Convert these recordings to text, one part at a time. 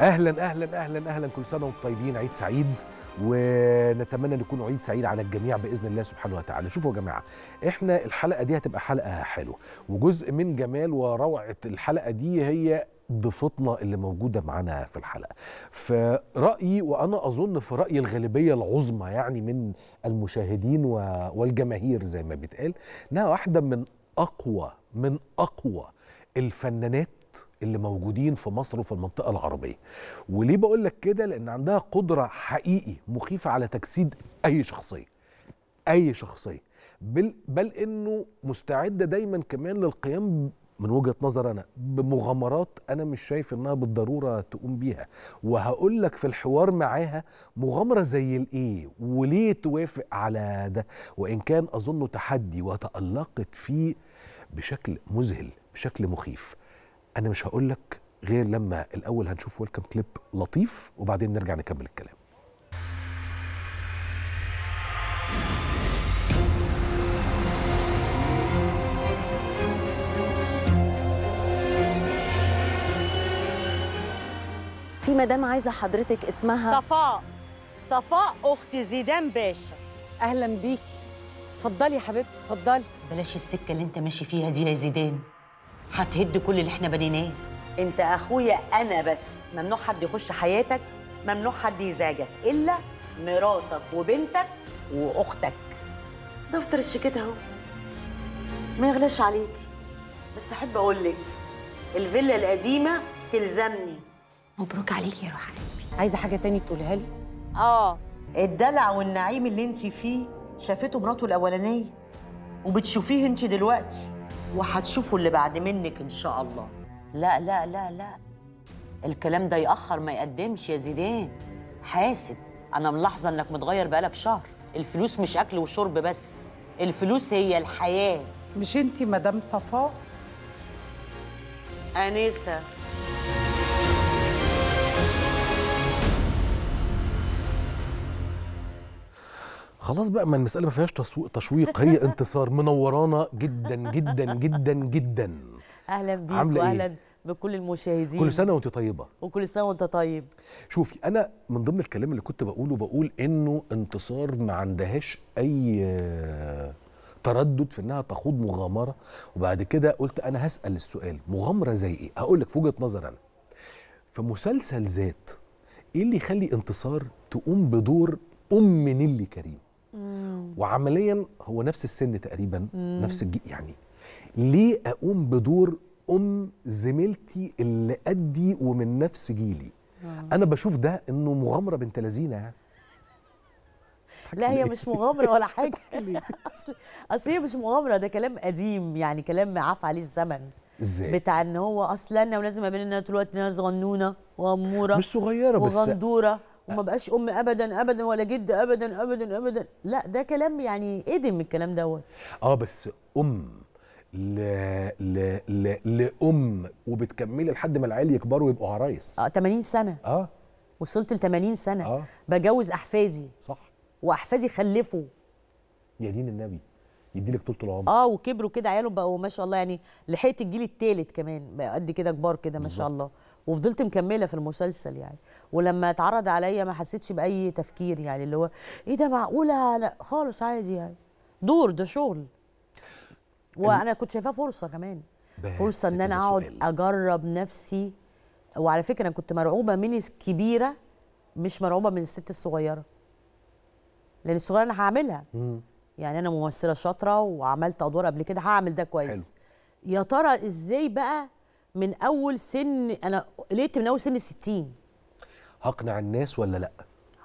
أهلا أهلا أهلا أهلا كل سنة وأنتم طيبين. عيد سعيد ونتمنى إن يكون عيد سعيد على الجميع بإذن الله سبحانه وتعالى. شوفوا يا جماعة إحنا الحلقة دي هتبقى حلقة حلوة وجزء من جمال وروعة الحلقة دي هي ضيفتنا اللي موجودة معانا في الحلقة. في رأيي وأنا أظن في رأي الغالبية العظمى يعني من المشاهدين والجماهير زي ما بيتقال إنها واحدة من أقوى من أقوى الفنانات اللي موجودين في مصر وفي المنطقة العربية. وليه بقول لك كده؟ لأن عندها قدرة حقيقي مخيفة على تجسيد أي شخصية. أي شخصية. بل, بل إنه مستعدة دايما كمان للقيام من وجهة نظر أنا بمغامرات أنا مش شايف إنها بالضرورة تقوم بيها. وهقول لك في الحوار معاها مغامرة زي الإيه؟ وليه توافق على ده؟ وإن كان اظنه تحدي وتألقت فيه بشكل مذهل بشكل مخيف. أنا مش هقول لك غير لما الأول هنشوف ويلكم كليب لطيف وبعدين نرجع نكمل الكلام. في مدام عايزة حضرتك اسمها صفاء. صفاء أخت زيدان باشا. أهلا بيكي. اتفضلي يا حبيبتي اتفضلي. بلاش السكة اللي انت ماشي فيها دي يا زيدان. هتهد كل اللي إحنا بنيناه. انت أخويا أنا بس. ممنوع حد يخش حياتك ممنوع حد يزعجك إلا مراتك وبنتك وأختك. دفتر الشيكات أهو. ما يغلاش عليكي بس أحب أقول لك الفيلا القديمة تلزمني. مبروك عليكي يا روح قلبي عايزة حاجة تاني تقولها لي؟ آه. الدلع والنعيم اللي انت فيه شافته مراته الأولانية وبتشوفيه انت دلوقتي وهتشوفوا اللي بعد منك إن شاء الله. لا لا لا لا. الكلام ده يأخر ما يقدمش يا زيدان. حاسب. أنا ملاحظة إنك متغير بقالك شهر. الفلوس مش أكل وشرب بس. الفلوس هي الحياة. مش انتي مدام صفاء؟ انسه خلاص بقى ما المسألة ما فيهاش تشويق هي انتصار منورانا جدا جدا جدا جدا أهلا بيك عاملة إيه؟ واهلا بكل المشاهدين كل سنة وأنت طيبة وكل سنة وأنت طيب شوفي أنا من ضمن الكلام اللي كنت بقوله بقول إنه انتصار ما عندهاش أي آه، تردد في إنها تخوض مغامرة وبعد كده قلت أنا هسأل السؤال مغامرة زي إيه؟ هقول لك في وجهة نظر أنا في مسلسل ذات إيه اللي يخلي انتصار تقوم بدور أم نيلي كريم؟ وعمليا هو نفس السن تقريبا نفس الجي يعني ليه أقوم بدور أم زميلتي اللي قدي ومن نفس جيلي؟ أنا بشوف ده إنه مغامرة بنت لذينة يعني. لا هي مش مغامرة ولا حاجة. أصل أصل هي مش مغامرة ده كلام قديم يعني كلام عاف عليه الزمن. إزاي؟ بتاع إن هو أصلا أنا ولازم أبين انها طول الوقت انها صغنونة واموره مش صغيرة بس وغندورة. وما بقاش أم ابدا ابدا ولا جد ابدا ابدا ابدا. لا ده كلام يعني قدم الكلام دوت. آه بس أم ل... ل... ل... لأم وبتكملي لحد ما العيال يكبروا ويبقوا عرايس. آه 80 سنة. آه. وصلت ل 80 سنة. آه. بجوز أحفادي. صح. وأحفادي خلفوا. يا دين النبي يديلك طول العمر. آه وكبروا كده عيالهم بقوا ما شاء الله يعني لحقت الجيل الثالث كمان بقى قد كده كبار كده ما شاء الله. وفضلت مكملة في المسلسل يعني. ولما اتعرض عليا ما حسيتش بأي تفكير يعني اللي هو إيه ده معقولة؟ لا خالص عادي يعني. دور ده شغل. وأنا كنت شايفاه فرصة كمان. فرصة إن أنا أقعد. أجرب نفسي. وعلى فكرة أنا كنت مرعوبة من الكبيرة مش مرعوبة من الست الصغيرة. لأن الصغيرة أنا هعملها. يعني أنا ممثلة شاطرة وعملت أدوار قبل كده هعمل ده كويس. حلو. يا ترى إزاي بقى من أول سن أنا لقيت من أول سن 60 هقنع الناس ولا لأ؟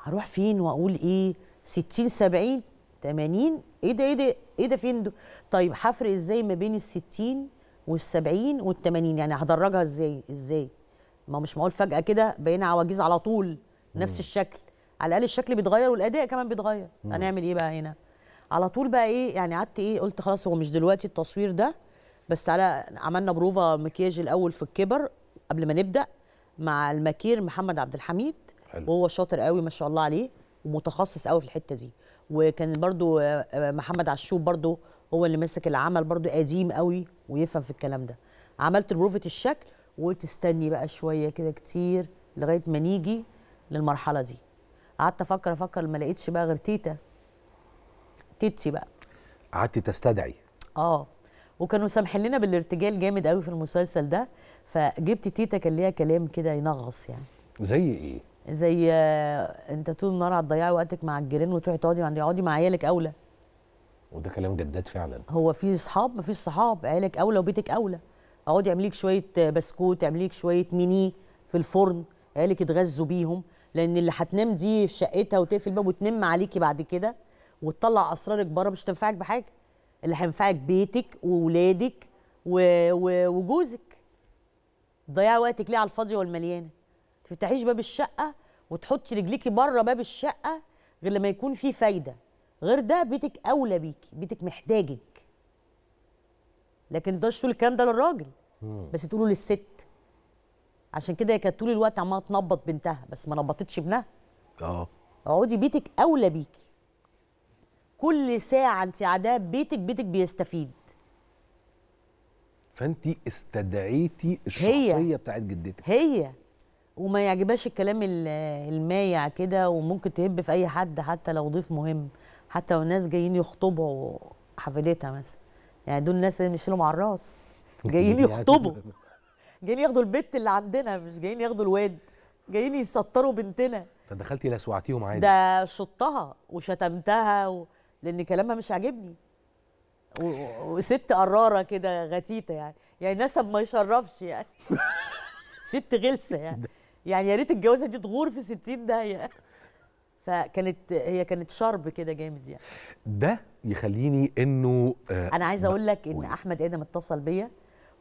هروح فين وأقول إيه؟ 60 70 80 إيه ده إيه ده إيه ده فين ده طيب هفرق إزاي ما بين ال 60 وال 70 وال 80 يعني هدرجها إزاي؟ إزاي؟ ما هو مش معقول فجأة كده بقينا عواجيز على طول نفس الشكل. على الأقل الشكل بيتغير والأداء كمان بيتغير. هنعمل إيه بقى هنا؟ على طول بقى إيه؟ يعني قعدت إيه؟ قلت خلاص هو مش دلوقتي التصوير ده بس تعالى عملنا بروفا مكياج الأول في الكبر قبل ما نبدأ مع الماكير محمد عبد الحميد. حلو. وهو شاطر قوي ما شاء الله عليه ومتخصص قوي في الحتة دي. وكان برضو آه، آه، محمد عشوب برضو هو اللي ماسك العمل برضو قديم قوي ويفهم في الكلام ده. عملت بروفة الشكل وتستني بقى شوية كده كتير لغاية ما نيجي للمرحلة دي. قعدت أفكر أفكر ما لقيتش بقى غير تيتا. تيتي بقى. قعدتي تستدعي. آه. وكانوا سامحين لنا بالارتجال جامد قوي في المسلسل ده. فجبت تيتا كان ليها كلام كده ينغص يعني. زي إيه؟ زي آه، انت طول النهار هتضيعي وقتك مع الجيران وتروحي تقعدي عند اقعدي مع عيالك أولى. وده كلام جدات فعلا. هو في اصحاب مفيش صحاب. عيالك أولى وبيتك أولى. اقعدي اعملي لك شوية بسكوت اعملي لك شوية ميني في الفرن عيالك يتغذوا بيهم. لأن اللي هتنام دي في شقتها وتقفل الباب وتنم عليكي بعد كده وتطلع أسرارك بره مش هتنفعك بحاجة. اللي هينفعك بيتك وولادك. وجوزك. تضيعي وقتك ليه على الفاضيه والمليانة. تفتحيش باب الشقة وتحطي رجليكي بره باب الشقة غير لما يكون في فايدة. غير ده بيتك أولى بيكي بيتك محتاجك. لكن ده تقول الكلام ده للراجل. بس تقوله للست. عشان كده هي كانت طول الوقت عمالة تنبط بنتها بس ما نبطتش ابنها. آه. اقعدي بيتك أولى بيكي. كل ساعة انت قاعداها بيتك بيتك بيستفيد. فانت استدعيتي الشخصية بتاعت جدتك. هي. وما يعجبهاش الكلام ال- المايع كده وممكن تهب في أي حد حتى لو ضيف مهم. حتى لو الناس جايين يخطبوا حفيدتها مثلا. يعني دول الناس اللي بيشيلوا مع الراس. جايين يعني يخطبوا. جايين ياخدوا البت اللي عندنا مش جايين ياخدوا الواد. جايين يسطروا بنتنا. فدخلتي لسوعتيهم عادي. ده شطها وشتمتها و... لأن كلامها مش عاجبني. وست قرارة كده غتيتة يعني. يعني نسب ما يشرفش يعني. ست غلسة يعني. يعني يا ريت الجوازة دي تغور في 60 داهيه فكانت هي كانت شرب كده جامد يعني. ده يخليني إنه آه أنا عايزه أقول لك إن. أحمد آدم اتصل بيا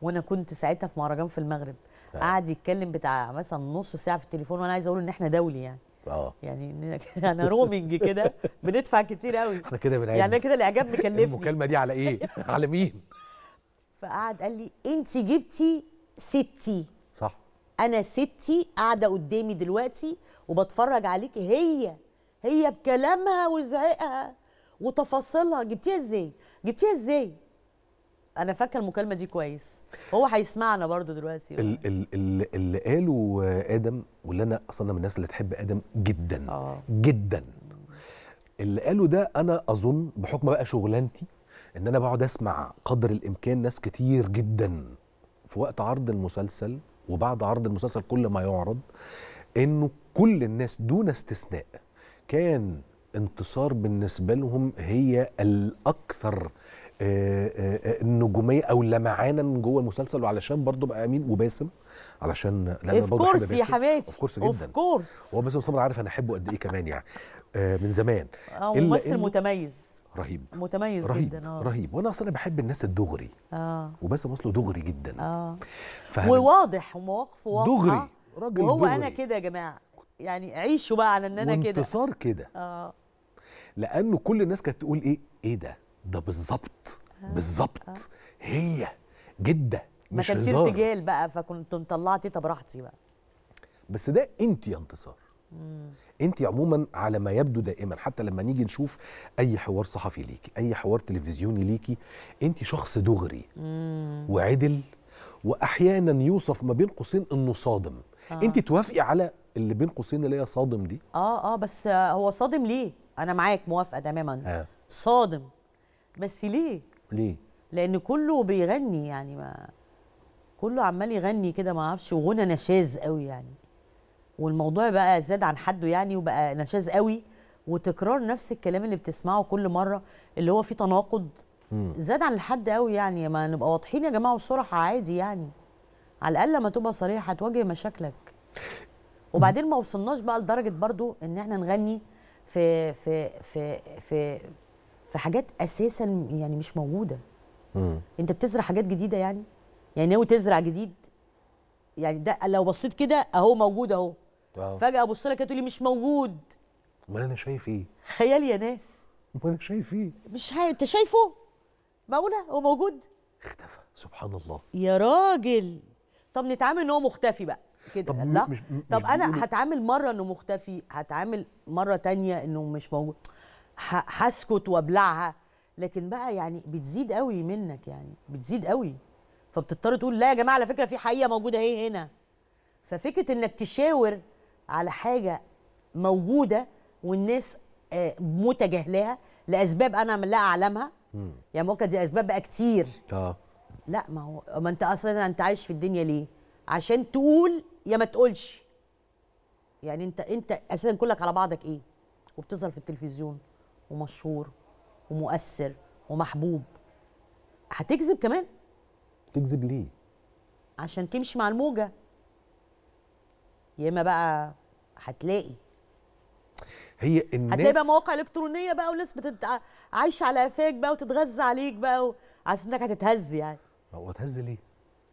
وأنا كنت ساعتها في مهرجان في المغرب. قعد يتكلم بتاع مثلا نص ساعة في التليفون وأنا عايزه أقول إن إحنا دولي يعني. آه. يعني أنا رومنج كده بندفع كتير قوي إحنا كده بنعد يعني كده الإعجاب مكلفني. المكالمة دي على إيه؟ على مين؟ فقعد قال لي انت جبتي ستي. صح. أنا ستي قاعدة قدامي دلوقتي وبتفرج عليك. هي هي بكلامها وزعقها وتفاصيلها. جبتيها إزاي؟ جبتيها إزاي؟ أنا فاكرة المكالمة دي كويس. هو هيسمعنا برضو دلوقتي. ال ال ال اللي قاله آدم واللي أنا أصلا من الناس اللي تحب آدم جدا. آه. جدا. اللي قاله ده أنا أظن بحكم بقى شغلانتي إن أنا بقعد أسمع قدر الإمكان ناس كتير جدا في وقت عرض المسلسل وبعد عرض المسلسل كل ما يعرض إنه كل الناس دون استثناء كان انتصار بالنسبة لهم هي الأكثر النجومية أو لمعانا من جوه المسلسل وعلشان برضو بقى أمين وباسم علشان لا أنا اوف برضو بحب كورس يا. حماتي اوف كورس اوف جدا. كورس هو باسم سمر عارف أنا أحبه قد إيه كمان يعني. آه، من زمان. آه ممثل متميز. رهيب. متميز رهيب جدا آه. رهيب. وأنا أصلا بحب الناس الدغري. آه. وباسم أصله دغري جدا. آه. وواضح ومواقفه واضحة. دغري. راجل وهو دغري. أنا كده يا جماعة. يعني عيشوا بقى على إن أنا كده. وانتصار كده. آه. لأنه كل الناس كانت تقول إيه؟ إيه ده؟ ده بالظبط بالظبط. هي جدة ما مش كان في ارتجال بقى فكنت مطلعه تيتا براحتي بقى. بس ده انت يا انتصار. انت عموما على ما يبدو دائما حتى لما نيجي نشوف أي حوار صحفي ليكي أي حوار تلفزيوني ليكي انت شخص دغري وعدل واحيانا يوصف ما بين قوسين إنه صادم. آه. انت توافقي على اللي بين قوسين اللي هي صادم دي؟ آه آه بس آه، هو صادم ليه؟ أنا معاك موافقة تماما. آه. صادم. بس ليه؟ ليه؟ لأن كله بيغني يعني ما كله عمال يغني كده ما أعرفش وغنى نشاز قوي يعني. والموضوع بقى زاد عن حده يعني وبقى نشاز قوي وتكرار نفس الكلام اللي بتسمعه كل مرة اللي هو فيه تناقض. زاد عن الحد قوي يعني ما نبقى واضحين يا جماعة وصراحة عادي يعني. على الأقل لما تبقى صريح هتواجه مشاكلك. وبعدين ما وصلناش بقى لدرجة برضو إن إحنا نغني في في في في في حاجات أساسا يعني مش موجودة. مم. أنت بتزرع حاجات جديدة يعني؟ يعني ناوي تزرع جديد؟ يعني ده لو بصيت كده أهو موجود أهو. آه. فجأة أبص لك تقول لي مش موجود. أمال أنا شايف إيه؟ خيال يا ناس. أمال أنا شايف إيه؟ مش هاي أنت شايفه؟ معقولة؟ هو موجود؟ اختفى. سبحان الله. يا راجل. طب نتعامل إن هو مختفي بقى. كده طب لا مش- مش طب بيقولوا- أنا هتعامل مرة إنه مختفي هتعامل مرة تانية إنه مش موجود؟ هسكت وابلعها. لكن بقى يعني بتزيد قوي منك يعني بتزيد قوي. فبتضطر تقول لا يا جماعة على فكرة في حقيقة موجودة اهي هنا. ففكرة إنك تشاور على حاجة موجودة والناس آه، متجاهلاها لأسباب أنا لا أعلمها. يعني ممكن دي أسباب بقى كتير. آه. لا ما هو ما أنت أصلا أنت عايش في الدنيا ليه؟ عشان تقول يا ما تقولش. يعني أنت أنت أساسا كلك على بعضك إيه؟ وبتظهر في التلفزيون. ومشهور ومؤثر ومحبوب. هتكذب كمان؟ تكذب ليه؟ عشان تمشي مع الموجة. يا إما بقى هتلاقي. هي الناس هتلاقي بقى مواقع إلكترونية بقى وناس بتت... عايشة على قفاك بقى وتتغذى عليك بقى و... على إنك هتتهز يعني. هو تهز ليه؟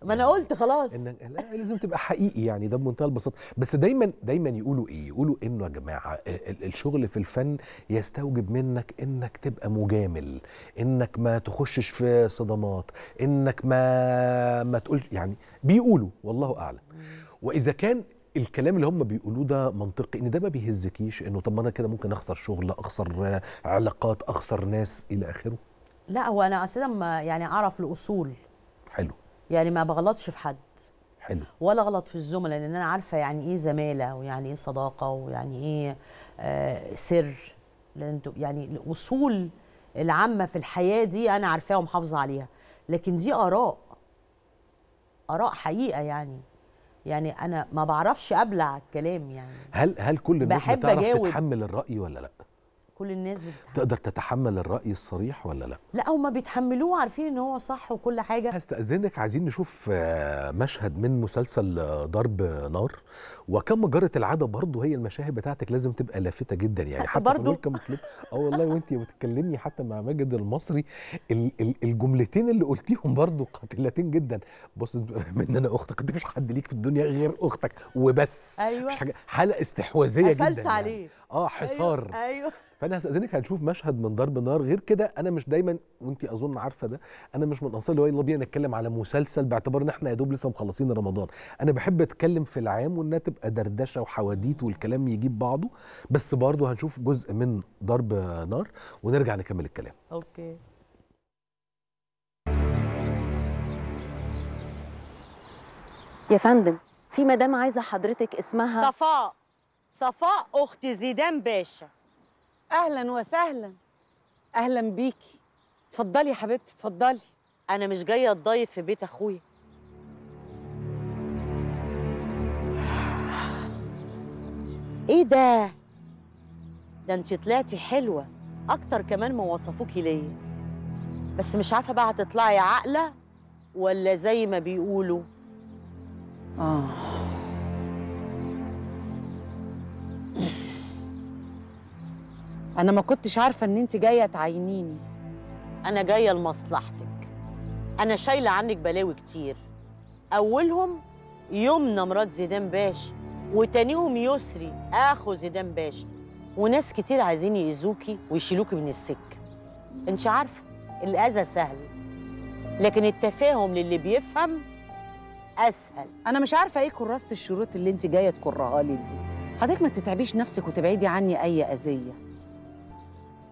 ما أنا قلت خلاص. ان لا لازم تبقى حقيقي يعني ده بمنتهى البساطة. بس دايما دايما يقولوا إيه؟ يقولوا إنه يا جماعة ال- الشغل في الفن يستوجب منك إنك تبقى مجامل إنك ما تخشش في صدمات إنك ما ما تقولش يعني بيقولوا والله أعلم. وإذا كان الكلام اللي هم بيقولوه ده منطقي إن ده ما بيهزكيش إنه طب ما أنا كده ممكن أخسر شغل أخسر آه، علاقات أخسر ناس إلى آخره؟ لا هو أنا أساسا يعني أعرف الأصول. يعني ما بغلطش في حد. حلو. ولا غلط في الزملاء لأن أنا عارفة يعني إيه زمالة ويعني إيه صداقة ويعني إيه آه سر. لأن يعني الأصول العامة في الحياة دي أنا عارفاها ومحافظة عليها. لكن دي آراء. آراء حقيقة يعني. يعني أنا ما بعرفش أبلع الكلام يعني. هل هل كل الناس بتعرف أجاوب. تتحمل الرأي ولا لأ؟ كل الناس بتتحمل تقدر تتحمل الرأي الصريح ولا لا؟ لا هما بيتحملوه عارفين إن هو صح وكل حاجة. هستأذنك عايزين نشوف آه، مشهد من مسلسل آه، ضرب نار. وكم جرت العادة برضه هي المشاهد بتاعتك لازم تبقى لافتة جدا. يعني حتى الويلكم كليب. آه والله وانت بتكلمني حتى مع ماجد المصري ال- ال- الجملتين اللي قلتيهم برضه قاتلتين جدا. بص أنا أختك أنت مش حد ليك في الدنيا غير أختك. وبس. أيوة. مش حاجة. حالة استحواذية جدا قفلت يعني. عليه. آه حصار. أيوه, أيوة. فأنا هستأذنك هنشوف مشهد من ضرب نار. غير كده أنا مش دايما وانت أظن عارفة ده أنا مش من أنصار اللي هو يلا بينا نتكلم على مسلسل باعتبار إن إحنا يا دوب لسه مخلصين رمضان. أنا بحب أتكلم في العام وإنها تبقى دردشة وحواديت والكلام يجيب بعضه. بس برضه هنشوف جزء من ضرب نار ونرجع نكمل الكلام. أوكي. يا فندم في مدام عايزة حضرتك اسمها صفاء. صفاء اخت زيدان باشا. أهلا وسهلا. أهلا بيكي اتفضلي يا حبيبتي اتفضلي. أنا مش جاية اتضيف في بيت اخويا إيه ده؟ ده أنت طلعتي حلوة أكتر كمان ما وصفوكي ليا. بس مش عارفة بقى هتطلعي عاقلة ولا زي ما بيقولوا. آه. أنا ما كنتش عارفة إن انت جاية تعينيني. أنا جاية لمصلحتك. أنا شايلة عنك بلاوي كتير. أولهم يمنى مرات زيدان باشا وتانيهم يسري آخو زيدان باشا وناس كتير عايزين يأذوكي ويشيلوكي من السكة. انت عارفة الأذى سهل لكن التفاهم للي بيفهم أسهل. أنا مش عارفة إيه كراسه الشروط اللي انت جاية تكرها لي دي. حضرتك ما تتعبيش نفسك وتبعدي عني أي أذية.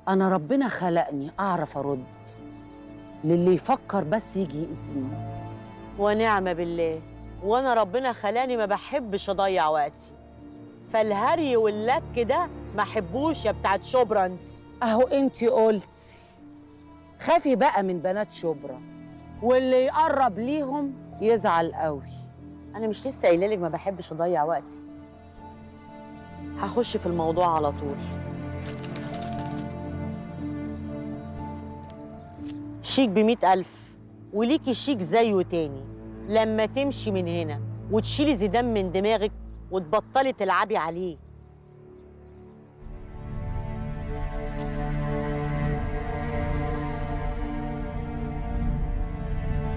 أنا ربنا خلقني أعرف أرد للي يفكر بس يجي يأذيني. ونعم بالله. وأنا ربنا خلاني ما بحبش أضيع وقتي. فالهري واللك ده ما احبوش يا بتاعت شبرا انت. أهو أنت قلتي. خافي بقى من بنات شبرا. واللي يقرب ليهم يزعل قوي. أنا مش لسه قايلة لك ما بحبش أضيع وقتي. هخش في الموضوع على طول. شيك بمئة ألف وليكي شيك زيه تاني. لما تمشي من هنا وتشيلي زيدان من دماغك وتبطلي تلعبي عليه.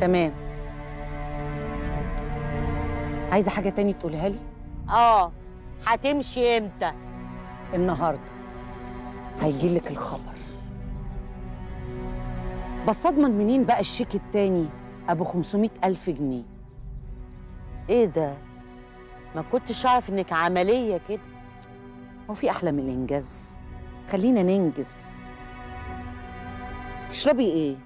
تمام. عايزة حاجة تاني تقولها لي؟ آه. هتمشي إمتى؟ النهارده. هيجيلك الخبر. بس اضمن منين بقى الشيك التاني؟ أبو 500 ألف جنيه. إيه ده؟ ما كنتش أعرف إنك عملية كده. هو في أحلى من الانجاز خلينا ننجز. تشربي إيه؟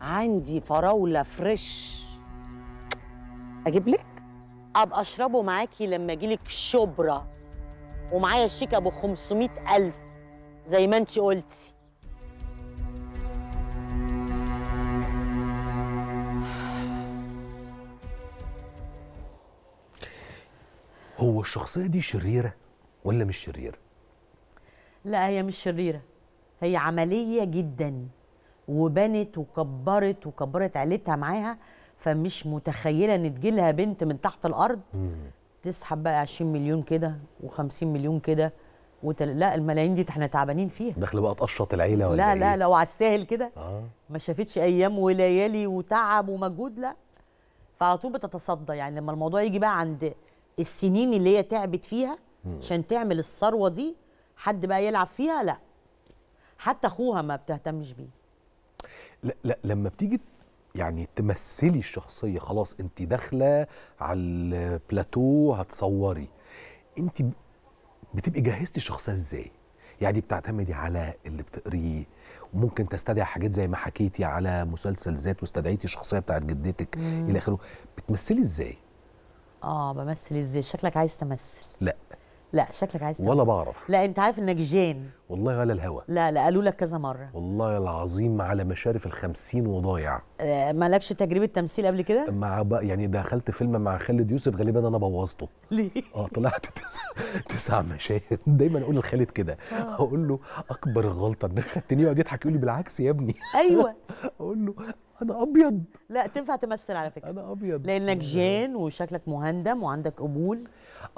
عندي فراولة فريش. أجيب لك؟ أبقى أشربه معاكي لما أجيلك شبرا. ومعايا شيك أبو 500 ألف زي ما انت قلتي. هو الشخصية دي شريرة ولا مش شريرة؟ لا هي مش شريرة. هي عملية جدا. وبنت وكبرت وكبرت عيلتها معاها فمش متخيلة إن تجيلها بنت من تحت الأرض تسحب بقى 20 مليون كده و50 مليون كده وتل... لا الملايين دي إحنا تعبانين فيها. داخله بقى تقشط العيلة ولا لا إيه؟ لا لو على الساهل كده. آه. ما شافتش أيام وليالي وتعب ومجهود لا. فعلى طول بتتصدى. يعني لما الموضوع يجي بقى عند السنين اللي هي تعبت فيها عشان تعمل الثروة دي حد بقى يلعب فيها؟ لا. حتى أخوها ما بتهتمش بيه. لا, لا لما بتيجي يعني تمثلي الشخصية خلاص انت داخلة على البلاتو هتصوري. انت بتبقي جهزتي الشخصية إزاي؟ يعني بتعتمدي على اللي بتقريه. وممكن تستدعي حاجات زي ما حكيتي على مسلسل ذات واستدعيتي الشخصيه بتاعت جدتك إلى آخره. بتمثلي إزاي؟ آه بمثل إزاي شكلك عايز تمثل. لا. لا شكلك عايز تمثل. ولا بعرف. لا انت عارف انك جان والله ولا الهوى لا لا قالوا لك كذا مرة. والله العظيم على مشارف الخمسين وضايع. آه مالكش تجربة تمثيل قبل كده؟ مع بقى يعني دخلت فيلم مع خالد يوسف غالبا أنا بوظته. ليه؟ آه طلعت تسع تسع مشاهد. دايما أقول لخالد كده. أقول له أكبر غلطة إنك خدتني يقعد يضحك يقول لي بالعكس يا ابني. أيوه. أقول له أنا أبيض. لا تنفع تمثل على فكرة. أنا أبيض. لأنك جان وشكلك مهندم وعندك قبول.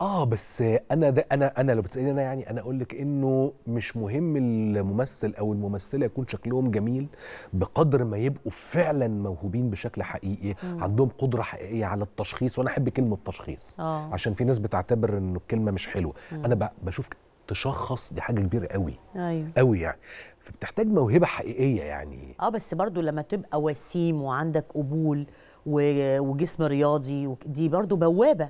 آه بس أنا ده أنا أنا لو بتسألني أنا يعني أنا أقول لك إنه مش مهم الممثل أو الممثلة يكون شكلهم جميل بقدر ما يبقوا فعلا موهوبين بشكل حقيقي عندهم قدرة حقيقية على التشخيص وأنا أحب كلمة تشخيص. آه. عشان في ناس بتعتبر إنه الكلمة مش حلوة. أنا ب- بشوف تشخص دي حاجة كبيرة قوي. أيوه. قوي يعني. فبتحتاج موهبة حقيقية يعني. آه بس برضو لما تبقى وسيم وعندك قبول وجسم رياضي دي برضو بوابة.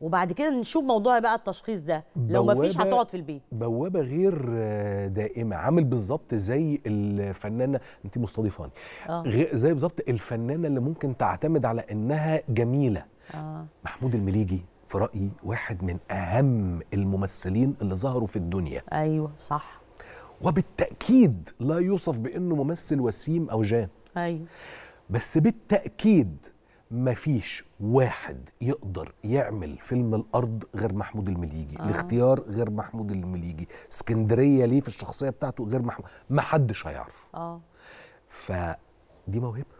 وبعد كده نشوف موضوع بقى التشخيص ده. لو ما فيش هتقعد في البيت. بوابة غير آه، دائمة. عامل بالظبط زي الفنانة انت مستضيفاني. غير زي بالظبط الفنانة اللي ممكن تعتمد على إنها جميلة. آه. محمود المليجي. في رايي واحد من أهم الممثلين اللي ظهروا في الدنيا. أيوه صح. وبالتأكيد لا يوصف بأنه ممثل وسيم أو جان. أيوه. بس بالتأكيد مفيش واحد يقدر يعمل فيلم الأرض غير محمود المليجي آه. الاختيار غير محمود المليجي اسكندرية ليه في الشخصية بتاعته غير محمود ما حدش هيعرف. آه. فدي موهبة.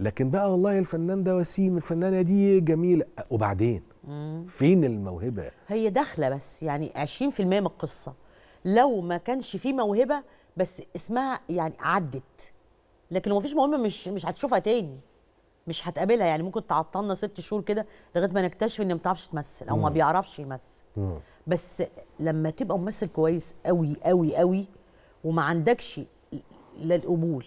لكن بقى والله الفنان ده وسيم الفنانة دي جميلة. وبعدين. فين الموهبة؟ هي داخلة بس يعني 20% من القصة. لو ما كانش فيه موهبة بس اسمها يعني عدت. لكن لو مفيش موهبة مش مش هتشوفها تاني. مش هتقابلها. يعني ممكن تعطلنا ست شهور كده لغاية ما نكتشف إن ما بتعرفش تمثل أو ما. بيعرفش يمثل. بس لما تبقى ممثل كويس قوي قوي قوي وما عندكش لا القبول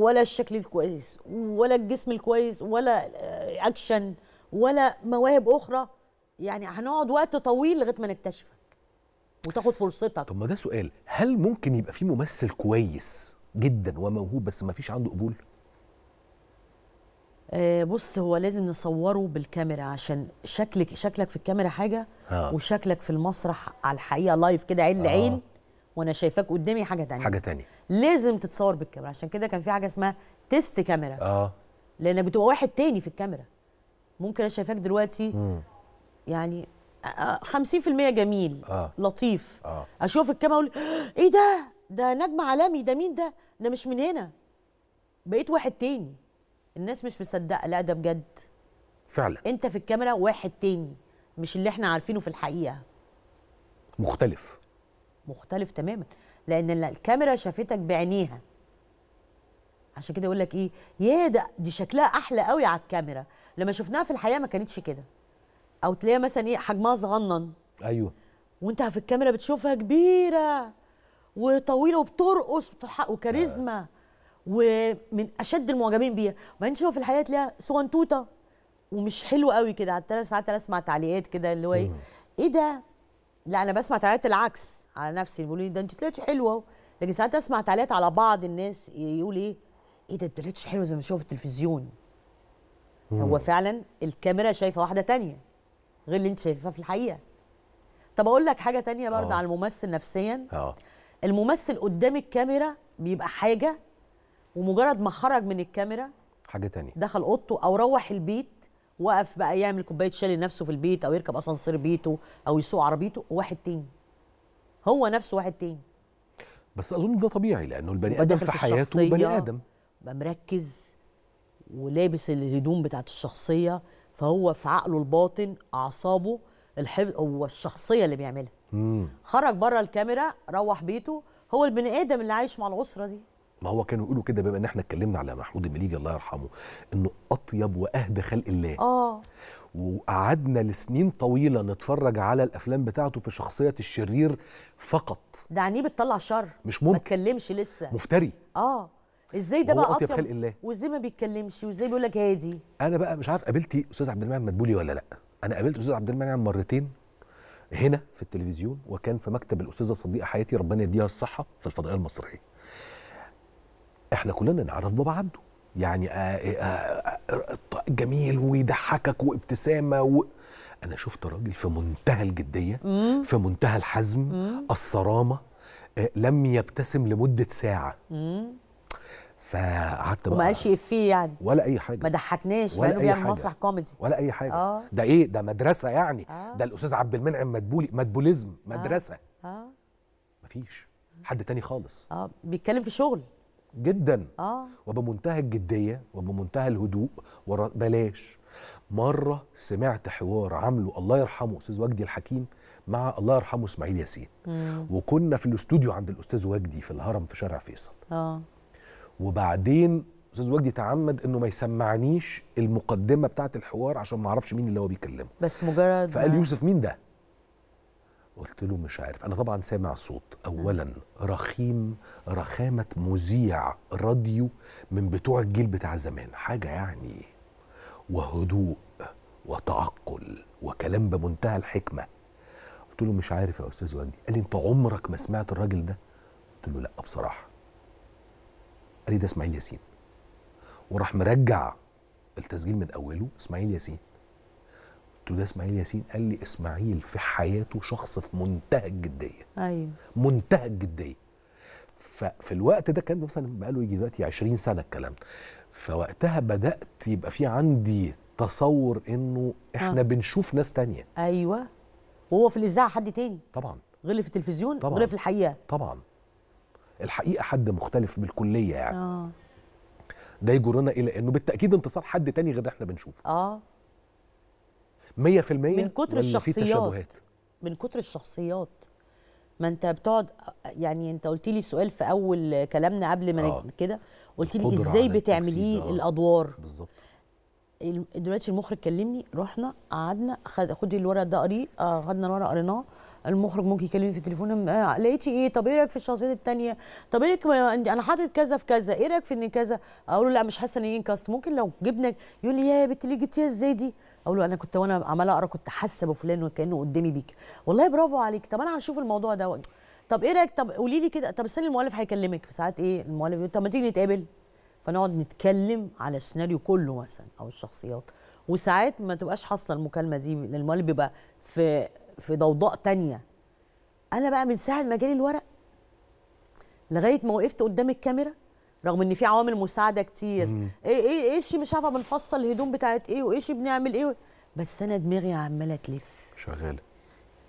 ولا الشكل الكويس ولا الجسم الكويس ولا اكشن ولا مواهب أخرى. يعني هنقعد وقت طويل لغاية ما نكتشفك وتاخد فرصتك. طب ما ده سؤال. هل ممكن يبقى في ممثل كويس جدا وموهوب بس ما فيش عنده قبول؟ آه، بص هو لازم نصوره بالكاميرا عشان شكلك شكلك في الكاميرا حاجة آه. وشكلك في المسرح على الحقيقة لايف كده عين لعين. آه. وأنا شايفاك قدامي حاجة تانية. حاجة تانية. لازم تتصور بالكاميرا. عشان كده كان في حاجة اسمها تيست كاميرا آه. لانك بتبقى واحد تاني في الكاميرا. ممكن أنا شايفاك دلوقتي مم. يعني آه، 50% جميل آه. لطيف. آه. أشوف الكاميرا أقول إيه ده؟ ده نجم عالمي. ده مين ده؟ ده مش من هنا. بقيت واحد تاني. الناس مش مصدقة. لا ده بجد. فعلا. أنت في الكاميرا واحد تاني مش اللي إحنا عارفينه في الحقيقة. مختلف. مختلف تماما لأن ال- الكاميرا شافتك بعينيها. عشان كده يقول لك إيه؟ يا ده دي شكلها أحلى قوي على الكاميرا. لما شفناها في الحقيقة ما كانتش كده. أو تلاقيها مثلا إيه حجمها صغنن. أيوه. وأنت في الكاميرا بتشوفها كبيرة وطويلة وبترقص وكاريزما. ومن أشد المعجبين بيها. وبعدين تشوفها في الحقيقة تلاقيها صغنطوطة. ومش حلوة قوي كده على الثلاث ساعات أنا أسمع تعليقات كده اللي هو إيه؟ إيه ده؟ لا أنا بسمع تعليقات العكس على نفسي. بيقولوا لي ده أنت طلعتي حلوة. لكن ساعات أسمع تعليقات على بعض الناس يقول إيه إيه ده الدلاتش حلوة زي ما بشوفها في التلفزيون. هو فعلا الكاميرا شايفة واحدة تانية غير اللي أنت شايفاها في الحقيقة. طب أقول لك حاجة تانية برضه آه. على الممثل نفسيا. آه. الممثل قدام الكاميرا بيبقى حاجة ومجرد ما خرج من الكاميرا حاجة تانية. دخل أوضته أو روح البيت وقف بقى يعمل كوباية شاي لنفسه في البيت أو يركب أسانسير بيته أو يسوق عربيته واحد تاني. هو نفسه واحد تاني. بس أظن ده طبيعي لأنه البني آدم في في حياته. بني آدم. بقى مركز ولابس الهدوم بتاعت الشخصية فهو في عقله الباطن أعصابه الحفظ هو الشخصية اللي بيعملها. مم. خرج بره الكاميرا روح بيته. هو البني آدم اللي عايش مع الأسرة دي. ما هو كانوا يقولوا كده بما ان إحنا اتكلمنا على محمود المليجي الله يرحمه إنه أطيب وأهدى خلق الله. آه. وقعدنا لسنين طويلة نتفرج على الأفلام بتاعته في شخصية الشرير فقط. ده عينيه بتطلع شر. مش ما ممكن. اتكلمش لسه. مفتري. آه. إزاي ده بقى أطيب؟ خلق الله. وإزاي ما بيتكلمش؟ وإزاي بيقول لك هادي؟ أنا بقى مش عارف قابلتي أستاذ عبد المنعم مدبولي ولا لأ؟ أنا قابلت أستاذ عبد المنعم مرتين هنا في التلفزيون وكان في مكتب الأستاذة صديقة حياتي ربنا يديها الصحة في الفضائية المصرية. إحنا كلنا نعرف بابا عبده. يعني آه آه آه آه جميل ويضحكك وابتسامة و... أنا شفت راجل في منتهى الجدية في منتهى الحزم الصرامة آه لم يبتسم لمدة ساعة. فقعدت بقى قالش افيه يعني. ولا أي حاجة. ما ضحكناش ولا بيعمل حاجة. مسرح كوميدي. ولا أي حاجة. آه. ده إيه؟ ده مدرسة يعني. آه. ده الأستاذ عبد المنعم مدبولي مدبوليزم. مدرسة. آه. مفيش. حد تاني خالص. آه بيتكلم في شغل. جدا. آه. وبمنتهى الجدية وبمنتهى الهدوء ورا بلاش. مرة سمعت حوار عامله الله يرحمه أستاذ وجدي الحكيم مع الله يرحمه إسماعيل ياسين. وكنا في الاستوديو عند الأستاذ وجدي في الهرم في شارع فيصل. آه. وبعدين أستاذ وجدي تعمد إنه ما يسمعنيش المقدمة بتاعه الحوار عشان ما أعرفش مين اللي هو بيكلمه. بس مجرد فقال ما- يوسف مين ده؟ قلت له مش عارف. أنا طبعا سامع الصوت اولا رخيم رخامة مذيع راديو من بتوع الجيل بتاع زمان. حاجة يعني وهدوء وتعقل وكلام بمنتهى الحكمة. قلت له مش عارف يا أستاذ وجدي قال لي أنت عمرك ما سمعت الراجل ده؟ قلت له لا بصراحة. قال لي ده إسماعيل ياسين. وراح مرجع التسجيل من أوله إسماعيل ياسين. قلت له ده اسماعيل ياسين قال لي اسماعيل في حياته شخص في منتهى الجدية. أيوه. منتهى الجدية. ففي الوقت ده كان مثلا بقاله يجي دلوقتي 20 سنة الكلام. ده فوقتها بدأت يبقى في عندي تصور إنه إحنا آه. بنشوف ناس تانية. أيوه. وهو في الإذاعة حد تاني. طبعا. غير في التلفزيون طبعاً. غير في الحقيقة. طبعا. الحقيقة حد مختلف بالكلية يعني. آه. ده يجرنا إلى إنه بالتأكيد انتصار حد تاني غير إحنا بنشوفه. آه. 100% من كتر الشخصيات. تشابهات. من كتر الشخصيات. ما انت بتقعد يعني انت قلت لي سؤال في أول كلامنا قبل ما آه. كده. قلت لي إزاي بتعمليه آه. الأدوار؟ بالظبط. دلوقتي المخرج كلمني رحنا قعدنا خد خدي الورق ده قريه آه خدنا الورق قريناه. المخرج ممكن يكلمني في التليفون آه لقيتي إيه؟ طب إيه رأيك في الشخصيات التانية؟ طب إيه رأيك ما- أنا حاطط كذا في كذا إيه رأيك في إن كذا؟ أقول له لا مش حاسة إن هي كاست ممكن لو جبنا يقول لي يا بنت ليه جبتيها إزاي دي؟ أقول له أنا كنت وأنا عماله اقرا كنت حاسه بفلان وكانه قدامي بيك. والله برافو عليك. طب أنا هشوف الموضوع ده. طب إيه رايك؟ طب قولي لي كده. طب استني المؤلف هيكلمك ساعات إيه؟ المؤلف طب ما تيجي نتقابل؟ فنقعد نتكلم على السيناريو كله مثلا أو الشخصيات. وساعات ما تبقاش حاصلة المكالمة دي لأن المؤلف بيبقى في في ضوضاء تانية. أنا بقى من ساعة ما جالي الورق لغاية ما وقفت قدام الكاميرا رغم إن في عوامل مساعدة كتير. إيه إيه إيش مش عارفة بنفصل الهدوم بتاعت إيه وايش بنعمل إيه بس أنا دماغي عمالة تلف. شغالة.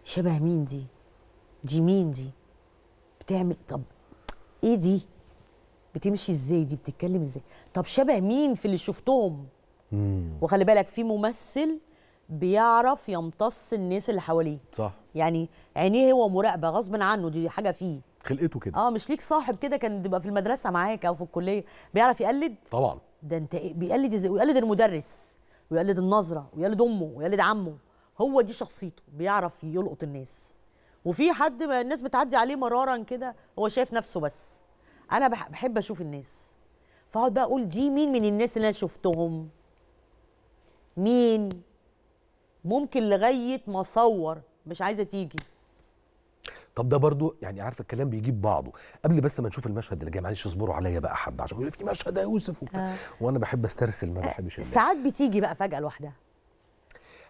شبه مين دي؟ دي مين دي؟ بتعمل طب إيه دي؟ بتمشي إزاي؟ دي بتتكلم إزاي؟ طب شبه مين في اللي شفتهم؟ مم. وخلي بالك في ممثل بيعرف يمتص الناس اللي حواليه. صح. يعني عينيه هو مراقبة غصب عنه دي حاجة فيه. خلقته كده. آه مش ليك صاحب كده كان بيبقى في المدرسة معاك أو في الكلية بيعرف يقلد؟ طبعا. ده أنت إيه؟ بيقلد إزاي؟ ويقلد المدرس ويقلد النظرة ويقلد أمه ويقلد عمه. هو دي شخصيته بيعرف يلقط الناس. وفي حد الناس بتعدي عليه مرارا كده هو شايف نفسه بس. أنا بح- بحب أشوف الناس. فأقعد بقى أقول دي مين من الناس اللي أنا شفتهم؟ مين؟ ممكن لغاية ما أصور مش عايزة تيجي. طب ده برضو يعني عارف الكلام بيجيب بعضه. قبل بس ما نشوف المشهد اللي جاي معلش اصبروا عليا بقى حبة عشان بيقول في مشهد يا يوسف وبتاع. آه. وأنا بحب أسترسل ما بحبش اللعب. ساعات بتيجي بقى فجأة لوحدها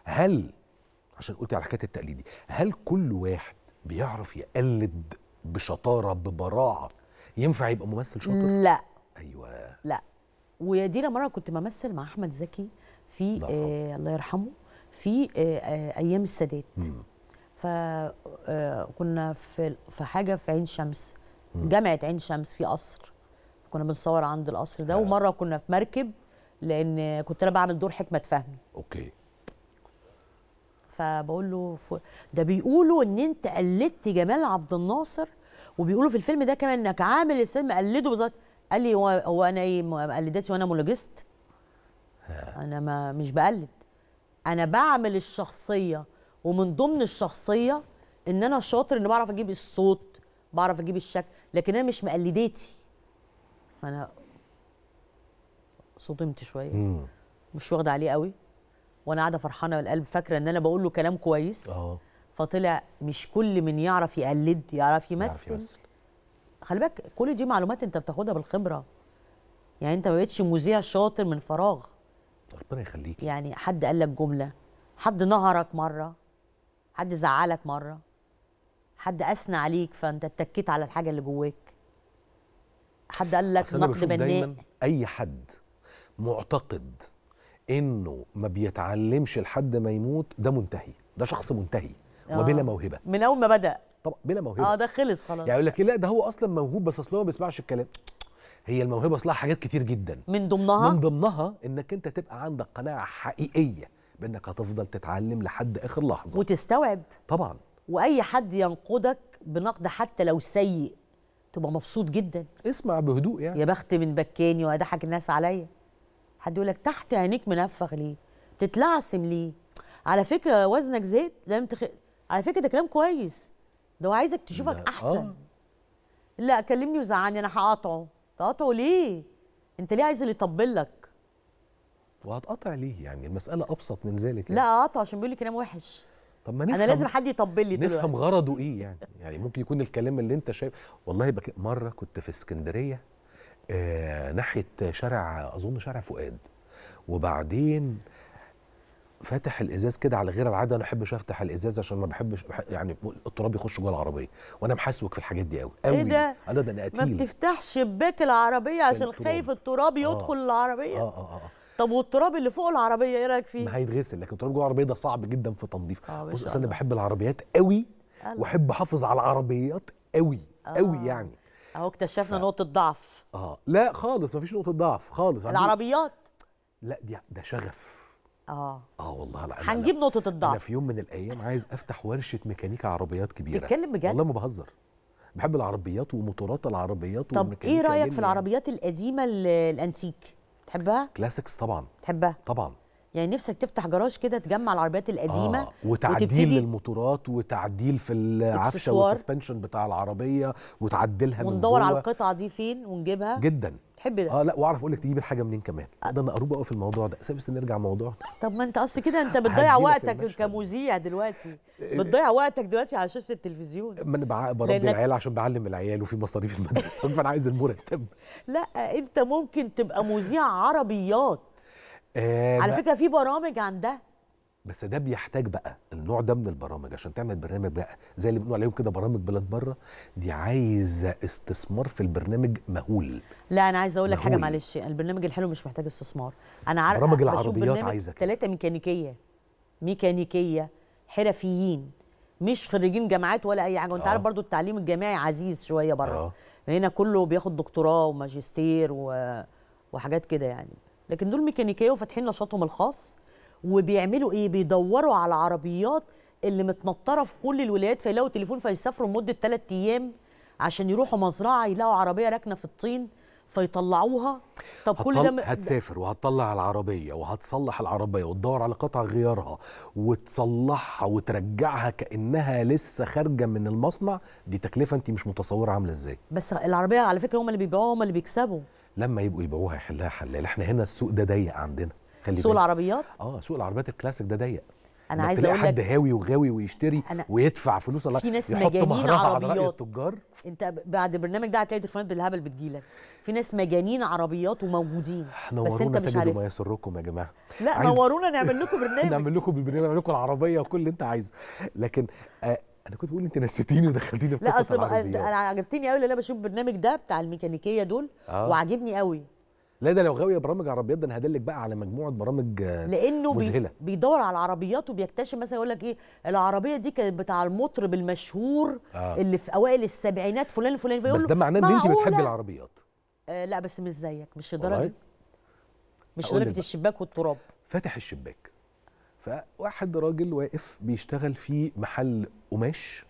هل عشان قلت على حكاية التقليدي هل كل واحد بيعرف يقلد بشطارة ببراعة ينفع يبقى ممثل شاطر؟ لا. أيوه. لا. ودينا مرة كنت بمثل مع أحمد زكي في الله يرحمه. آه الله يرحمه في آه آه أيام السادات. فكنا في في حاجة في عين شمس جامعة عين شمس في قصر. كنا بنصور عند القصر ده آه. ومرة كنا في مركب لأن كنت أنا بعمل دور حكمة فهمي أوكي. فبقول له ف... ده بيقولوا إن أنت قلدت جمال عبد الناصر وبيقولوا في الفيلم ده كمان إنك عامل الفيلم قلده بالظبط. قال لي هو, هو أنا إيه؟ مقلداتي وأنا مونولوجيست أنا ما مش بقلد. أنا بعمل الشخصية ومن ضمن الشخصية إن أنا شاطر إن بعرف أجيب الصوت بعرف أجيب الشكل لكن أنا مش مقلداتي. فأنا صدمت شوية. امم مش واخدة عليه قوي. وأنا قاعدة فرحانة بالقلب فاكرة إن أنا بقول له كلام كويس. آه. فطلع مش كل من يعرف يقلد يعرف يمثل, يعرف يمثل. خلي بالك كل دي معلومات أنت بتاخدها بالخبرة. يعني أنت ما بقتش مذيع شاطر من فراغ. ربنا يخليك. يعني حد قال لك جملة حد نهرك مرة. حد زعلك مرة؟ حد أثنى عليك فأنت اتكيت على الحاجة اللي جواك؟ حد قال لك نقد بناء؟ أي حد معتقد إنه ما بيتعلمش لحد ما يموت ده منتهي. ده شخص منتهي وبلا آه. موهبة. من أول ما بدأ. طبعا بلا موهبة. آه ده خلص خلاص. يعني يقول لك إيه، لا ده هو أصلا موهوب بس أصل هو ما بيسمعش الكلام. هي الموهبة أصلها حاجات كتير جدا. من ضمنها؟ من ضمنها إنك أنت تبقى عندك قناعة حقيقية. بأنك هتفضل تتعلم لحد آخر لحظة. وتستوعب. طبعا. وأي حد ينقدك بنقد حتى لو سيء تبقى مبسوط جدا. اسمع بهدوء يعني. يا بخت من بكاني وأضحك الناس عليا. حد يقول لك تحت عينيك منفخ ليه؟ تتلعثم ليه؟ على فكرة وزنك زاد لازم تخ... على فكرة ده كلام كويس. ده هو عايزك تشوفك ده- أحسن. آه. لا كلمني وزعلني أنا هقاطعه. تقاطعه ليه؟ أنت ليه عايز اللي يطبل لك؟ وهتقطع ليه يعني؟ المسألة أبسط من ذلك يعني. لا اقاطعه عشان بيقول لي كلام وحش. طب ما نفهم أنا لازم حد يطبل لي نفهم دلوقتي. غرضه إيه يعني؟ يعني ممكن يكون الكلام اللي أنت شايف والله بك... مرة كنت في اسكندرية آه ناحية شارع أظن شارع فؤاد. وبعدين فاتح الإزاز كده على غير العادة أنا ما بحبش أفتح الإزاز عشان ما بحبش بح- يعني التراب يخش جوه العربية. وأنا محسوك في الحاجات دي قوي إيه ده؟ أنا ده أنا ما بتفتحش شباك العربية عشان. خايف التراب يدخل آه. العربية. آه آه آه. طب والتراب اللي فوق العربية إيه رأيك فيه ما هيتغسل لكن التراب جوه العربية ده صعب جدا في تنظيف آه، ما بص أنا. بحب العربيات قوي. وأحب أحافظ على العربيات قوي قوي آه. يعني أهو اكتشفنا ف- نقطة ضعف آه لا خالص مفيش نقطة ضعف خالص العربيات لا دي ده شغف آه آه والله أنا- هنجيب. نقطة أنا الضعف في يوم من الأيام عايز أفتح ورشة ميكانيكا عربيات كبيرة تتكلم بجد؟ والله ما بهزر بحب العربيات وموتورات العربيات طب إيه رأيك في يعني. العربيات القديمة ال- الأنتيك تحبها classics طبعا تحبها طبعا يعني نفسك تفتح جراج كده تجمع العربيات القديمة آه. وتعديل للموتورات وتعديل في العفشه. وال suspension بتاع العربية وتعدلها من وندور على جوه. القطعة دي فين ونجيبها جدا تحب ده. آه لا وأعرف أقول لك تجيب الحاجة منين كمان. ده أنا قروب قوي في الموضوع ده. بس نرجع موضوعنا طب ما أنت أصل كده أنت بتضيع وقتك. كمذيع دلوقتي. بتضيع وقتك دلوقتي على شاشة التلفزيون. ما أنا بربي العيال عشان بعلم العيال وفي مصاريف المدرسة. فأنا عايز المرتب. لا أنت ممكن تبقى مذيع عربيات. آه على فكرة في برامج عن ده بس ده بيحتاج بقى النوع ده من البرامج عشان تعمل برنامج بقى زي اللي بنقول عليهم كده برامج بلاد بره. دي عايزة استثمار في البرنامج مهول. لا أنا عايزة أقول لك حاجة. معلش البرنامج الحلو مش محتاج استثمار. أنا عارفة برامج العربيات كده. ثلاثة ميكانيكية ميكانيكية حرفيين مش خريجين جامعات ولا أي حاجة. وأنت آه. عارف برضو التعليم الجامعي عزيز شوية بره. آه. هنا كله بياخد دكتوراه وماجستير و... وحاجات كده يعني. لكن دول ميكانيكية وفاتحين نشاطهم الخاص. وبيعملوا إيه؟ بيدوروا على عربيات اللي متنطرة في كل الولايات فيلاقوا تليفون فيسافروا لمدة ثلاث أيام عشان يروحوا مزرعة يلاقوا عربية راكنة في الطين فيطلعوها. طب كل ده هتسافر وهتطلع العربية وهتصلح العربية وتدور على قطع غيارها وتصلحها وترجعها كأنها لسه خارجة من المصنع دي تكلفة انت مش متصورة عاملة إزاي. بس العربية على فكرة هم اللي بيبيعوها هم اللي بيكسبوا. لما يبقوا يبيعوها يحلها حلال. إحنا هنا السوق ده ضيق عندنا. خلي سوق. العربيات؟ آه سوق العربيات الكلاسيك ده ضيق. أنا تلاقي أقول حد لك هاوي وغاوي ويشتري أنا- ويدفع فلوس الله في ناس مجانين عربيات. التجار. أنت بعد البرنامج ده هتلاقي تليفونات بالهبل بتجيلك. في ناس مجانين عربيات وموجودين. بس أنت مش عارف ما يسركم يا جماعة. لا عايز- نورونا نعمل لكم برنامج. نعمل لكم بالبرنامج نعمل لكم العربيه وكل اللي أنت عايزه. لكن آه أنا كنت بقول أنت نسيتيني ودخلتيني في لا قصة أصل بقى- العربيات. أنا عجبتني قوي اللي أنا بشوف البرنامج ده بتاع الميكانيكية دول آه. وعاجبني قوي لا ده لو غاوية برامج عربيات ده أنا هدلك بقى على مجموعة برامج آه، لأنه بي مذهلة بيدور على العربيات وبيكتشف مثلا يقول لك إيه العربية دي كانت بتاع المطرب المشهور آه. اللي في أوائل السبعينات فلان الفلاني فيقول بس ده معناه إن انت بتحبي؟ العربيات آه لا بس مش زيك مش؟ لدرجه مش لدرجة. الشباك والتراب فاتح الشباك فواحد راجل واقف بيشتغل في محل قماش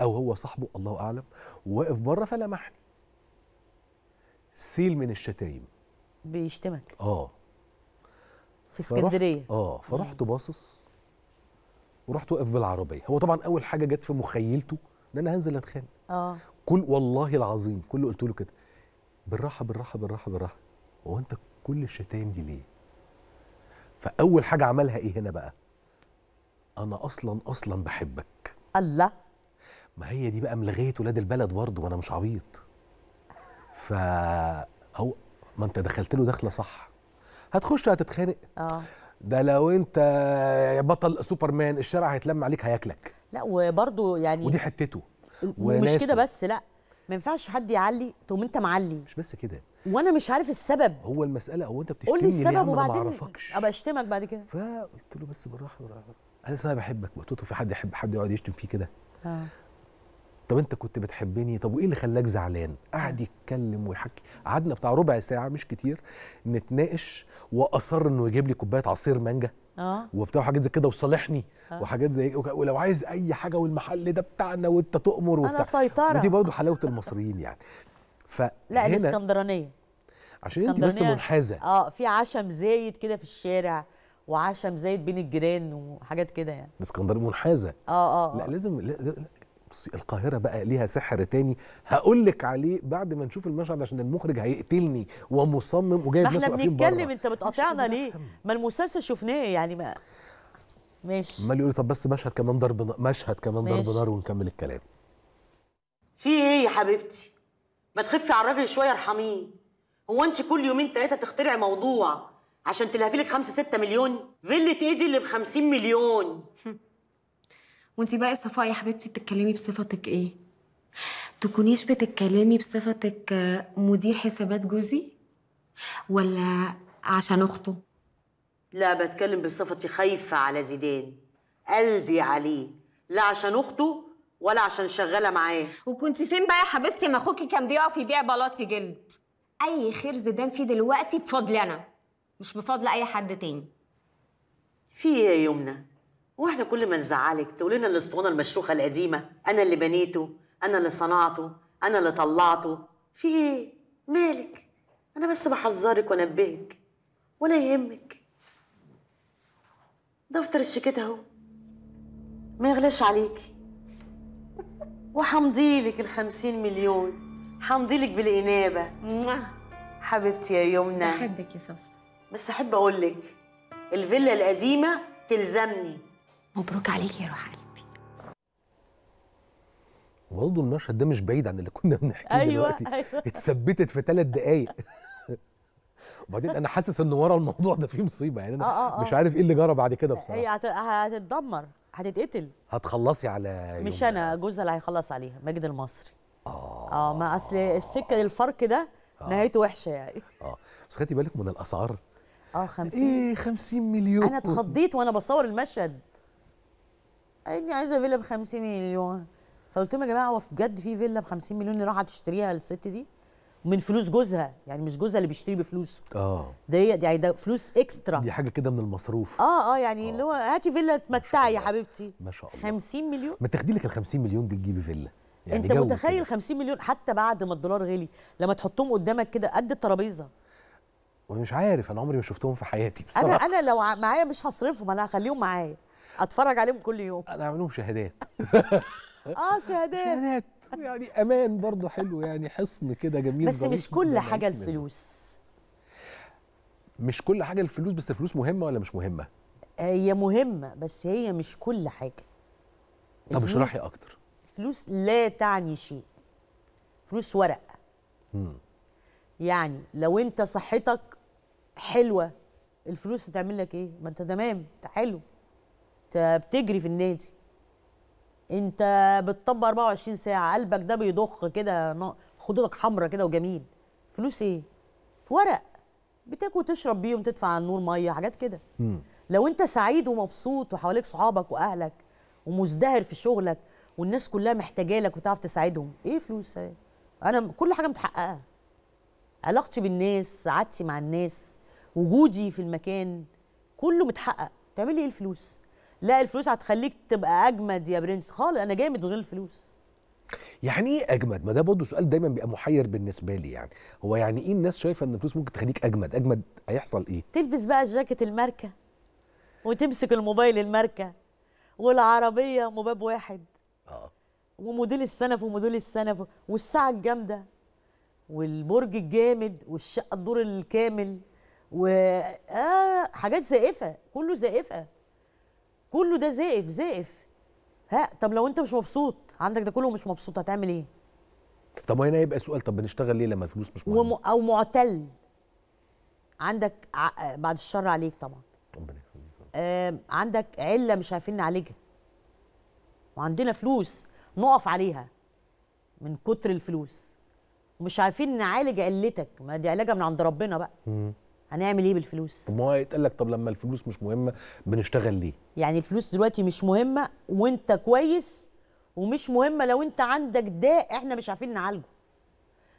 أو هو صاحبه الله أعلم وواقف بره فلمحني سيل من الشتايم بيشتمك. آه. في اسكندرية. آه فرحت باصص. ورحت واقف بالعربية. هو طبعا أول حاجة جت في مخيلته إن أنا هنزل أتخانق. آه. كل والله العظيم كل قلت له كده. بالراحة بالراحة بالراحة بالراحة. هو أنت كل الشتايم دي ليه؟ فأول حاجة عملها إيه هنا بقى؟ أنا أصلا أصلا بحبك. الله. ما هي دي بقى ملغية ولاد البلد برضه وأنا مش عبيط. ف هو ما انت دخلت له دخلة صح. هتخش هتتخانق. آه. ده لو انت بطل سوبرمان الشارع هيتلم عليك هياكلك. لا وبرضه يعني ودي حتته. ومش. كده بس لا. ما ينفعش حد يعلي تقوم انت معلي. مش بس كده. وأنا مش عارف السبب. هو المسألة هو انت قول بتشتمني لي ليه؟ يا السبب وبعدين أبقى أشتمك بعد كده. فقلت له بس بالراحة بالراحه أنا أنا بحبك قلت له في حد يحب حد يقعد يشتم فيه كده. آه. طب انت كنت بتحبني؟ طب وايه اللي خلاك زعلان؟ قعد يتكلم ويحكي. قعدنا بتاع ربع ساعة مش كتير نتناقش وأصر إنه يجيب لي كوباية عصير مانجا آه. وبتاع حاجات زي كده وصالحني آه. وحاجات زي ولو عايز أي حاجة والمحل ده بتاعنا وأنت تؤمر وبتاع. أنا سيطرة. ودي برضه حلاوة المصريين يعني. لا فهنا الإسكندرانية. عشان انت بس منحازة. آه في عشم زايد كده في الشارع وعشم زايد بين الجيران وحاجات كده يعني. الإسكندرية منحازة. آه آه لا آه. لازم لا لا لا. بصي القاهرة بقى ليها سحر تاني. هقول لك عليه بعد ما نشوف المشهد عشان المخرج هيقتلني ومصمم وجايب ما ناس إحنا واقفين بنتكلم بره. انت بتقاطعنا ليه. ما المسلسل شفناه يعني ما ماشي. امال يقول طب بس مشهد كمان ضرب نار مشهد كمان ضرب. نار ونكمل الكلام. في إيه يا حبيبتي؟ ما تخفي على الراجل شوية ارحميه. هو انت كل يومين تلاتة تخترعي موضوع عشان تلهفي لك 5 6 مليون؟ فيلة إيه دي اللي ب 50 مليون. وانتي بقى يا صفاء يا حبيبتي بتتكلمي بصفتك إيه؟ تكونيش بتتكلمي بصفتك آه، مدير حسابات جوزي؟ ولا عشان اخته؟ لا بتكلم بصفتي خايفة على زيدان قلبي عليه لا عشان اخته ولا عشان شغالة معاه. وكنت فين بقى يا حبيبتي ما اخوكي كان بيقف يبيع بلاطي جلد؟ أي خير زيدان فيه دلوقتي بفضلي أنا مش بفضل أي حد تاني. في إيه يا يمنى؟ وإحنا كل ما نزعلك تقول لنا الاسطوانة المشروخة القديمة أنا اللي بنيته أنا اللي صنعته أنا اللي طلعته. في إيه؟ مالك؟ أنا بس بحذرك وأنبهك ولا يهمك. دفتر الشيكات أهو. ما يغلاش عليكي وحمضيلك الخمسين مليون. حمضيلك بالإنابة. حبيبتي يا يمنى. بحبك يا صفصف بس أحب أقولك الفيلا القديمة تلزمني. مبروك عليكي يا روح قلبي. برضه المشهد ده مش بعيد عن اللي كنا بنحكيه أيوه دلوقتي. أيوه. اتثبتت في ثلاث دقايق. وبعدين أنا حاسس ان ورا الموضوع ده فيه مصيبة. يعني أنا آه، آه، آه. مش عارف إيه اللي جرى بعد كده هي بصراحه هت- هتتدمر هتتقتل. هتخلصي على مش أنا جوزها اللي هيخلص عليها ماجد المصري. آه. ما أصل السكة للفرق ده نهايته وحشة يعني. آه. بس خدي بالك من الأسعار؟ آه 50 إيه 50 مليون. أنا اتخضيت وأنا بصور المشهد. اني عايزة فيلا ب 50 مليون. فقلت لهم يا جماعة هو بجد في فيلا ب 50 مليون راح تشتريها للست دي؟ من فلوس جوزها يعني مش جوزها اللي بيشتري بفلوسه آه. ده هي يعني ده فلوس اكسترا دي حاجة كده من المصروف. آه آه يعني اللي هو هاتي فيلا تمتعي يا حبيبتي. ما شاء الله. 50 مليون؟ ما تاخدي لك ال 50 مليون دي تجيبي فيلا. يعني انت متخيل كده. 50 مليون حتى بعد ما الدولار غلي لما تحطهم قدامك كده قد الترابيزة؟ ومش عارف أنا عمري ما شفتهم في حياتي أنا بصراحة. أنا لو ع- معايا مش هصرفهم أنا هخليهم معايا. اتفرج عليهم كل يوم. أنا اعمل لهم شهادات. آه شهادات. شهادات. يعني أمان برضه حلو يعني حصن كده جميل بس مش كل حاجة. الفلوس. مش كل حاجة الفلوس بس الفلوس مهمة ولا مش مهمة؟ هي مهمة بس هي مش كل حاجة. طب الفلوس- اشرحي أكتر. فلوس لا تعني شيء. فلوس ورق. مم. يعني لو انت صحتك حلوة الفلوس هتعمل لك إيه؟ ما انت تمام انت حلو. انت بتجري في النادي. انت بتطبق 24 ساعة قلبك ده بيضخ كده خدودك حمرا كده وجميل. فلوس إيه؟ في ورق. بتاكل وتشرب بيهم تدفع على النور مية حاجات كده. لو انت سعيد ومبسوط وحواليك صحابك واهلك ومزدهر في شغلك والناس كلها محتاجة لك وتعرف تساعدهم إيه فلوس؟ إيه أنا كل حاجة متحققة. علاقتي بالناس سعادتي مع الناس وجودي في المكان كله متحقق. تعملي إيه الفلوس؟ لا الفلوس هتخليك تبقى أجمد يا برنس خالص. أنا جامد من غير الفلوس يعني إيه أجمد؟ ما ده برضه سؤال دايما بيبقى محير بالنسبة لي يعني. هو يعني إيه الناس شايفة إن الفلوس ممكن تخليك أجمد؟ أجمد هيحصل إيه؟ تلبس بقى الجاكيت الماركة وتمسك الموبايل الماركة والعربية مباب واحد آه. وموديل السنف وموديل السنف والساعة الجامدة والبرج الجامد والشقة الدور الكامل و آه حاجات زائفة كله زائفة. كله ده زائف زائف. ها طب لو انت مش مبسوط عندك ده كله مش مبسوط هتعمل إيه؟ طب هنا يبقى سؤال طب بنشتغل ليه لما الفلوس مش مهمة. أو معتل. عندك ع... بعد الشر عليك طبعا. ربنا. آه عندك علة مش عارفين نعالجها. وعندنا فلوس نقف عليها من كتر الفلوس. ومش عارفين نعالج علتك. ما دي علاجها من عند ربنا بقى. هنعمل إيه بالفلوس؟ طب ما هو يتقال لك طب لما الفلوس مش مهمة بنشتغل ليه؟ يعني الفلوس دلوقتي مش مهمة وأنت كويس ومش مهمة لو أنت عندك داء إحنا مش عارفين نعالجه.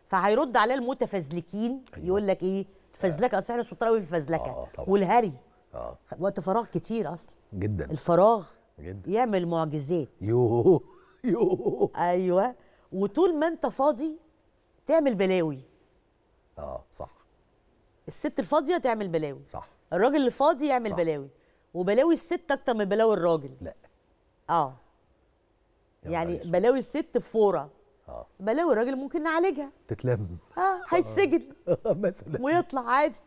فهيرد عليها المتفزلكين أيوة. يقول لك إيه؟ الفزلكه أصل إحنا شطار قوي في الفزلكة. آه، طبعا. والهري. آه. وقت فراغ كتير أصلا. جدا. الفراغ جدا. يعمل معجزات. يوه يوه. أيوه. وطول ما أنت فاضي تعمل بلاوي. آه صح. الست الفاضية تعمل بلاوي. صح. الراجل الفاضي يعمل صح. بلاوي. وبلاوي الست أكتر من بلاوي الراجل. لا. آه. يعني. بلاوي الست بفورة. آه. بلاوي الراجل ممكن نعالجها. تتلم. آه هيتسجن. مثلا. ويطلع عادي.